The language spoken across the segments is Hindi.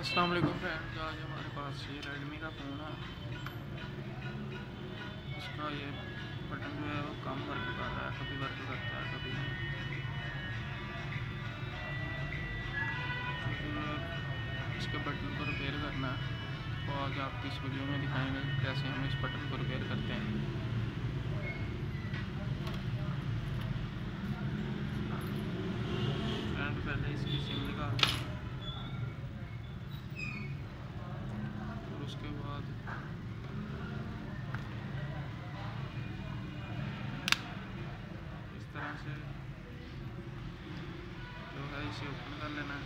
अस्सलाम वालेकुम फ्रेंड्स, आज हमारे पास ये रेडमी का फ़ोन है। इसका ये बटन जो है वो कम वर्क कर रहा है, कभी वर्क करता है, कभी नहीं। इसके बटन को रिपेयर करना है। तो आज आपको इस वीडियो में दिखाएँगे कैसे हम इस बटन को रिपेयर करते हैं फ्रेंड पहले इसकी सिम निकाल और उसके बाद तरह से जो है इसे ओपन कर लेना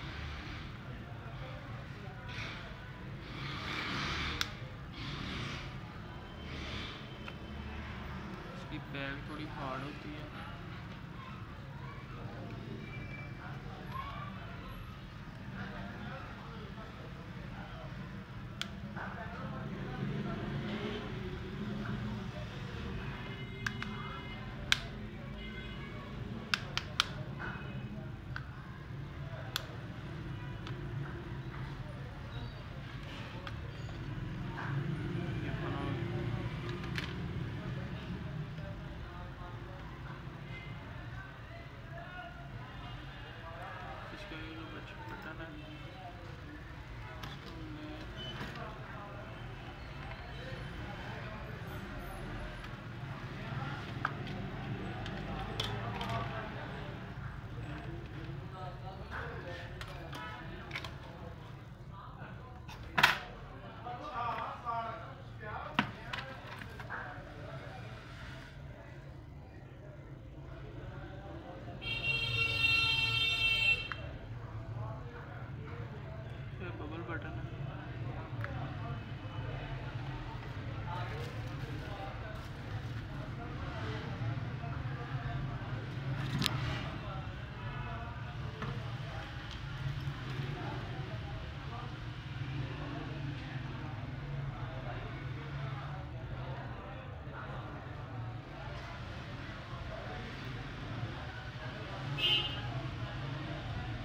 इसकी बैग थोड़ी हार्ड होती है ये बना इसका ये जो बच बटन है इसको हमने ये बबल बटन है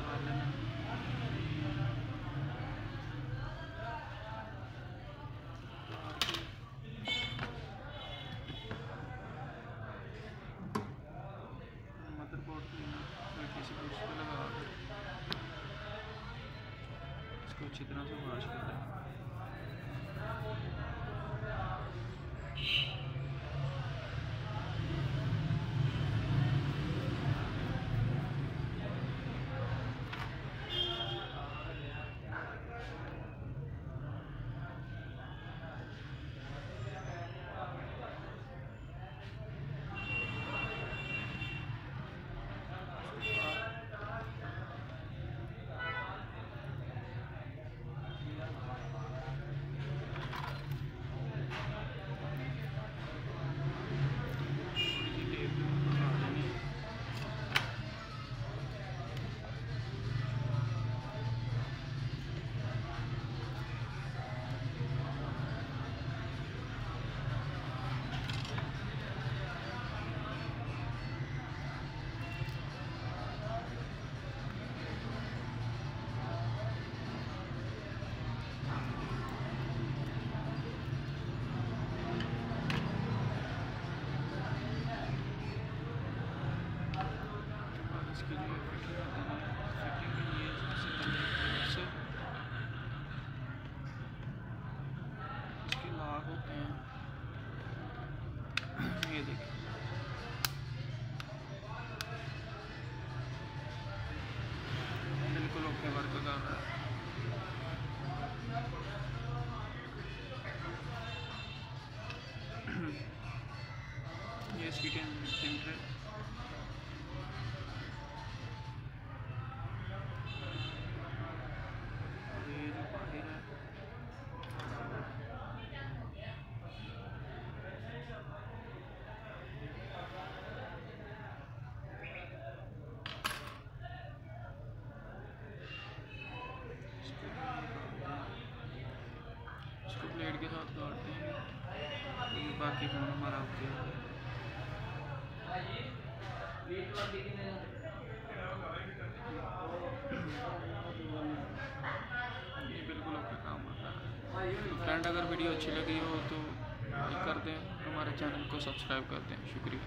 डाल लेना मदरबोर्ड की हल्की सी ब्रश पे लगा के अच्छी तरह से वॉश कर लें थोड़ी इसकी जो फिटिंग के लिए इसके होते हैं। ये देखिए बिल्कुल ओके वर्क कर रहा है। ये इसकी बाकी तो फ़ोन हमारा ये बिल्कुल आपका काम होता है। तो फ्रेंड अगर वीडियो अच्छी लगी हो तो लाइक कर दें। हमारे चैनल को सब्सक्राइब कर दें। शुक्रिया।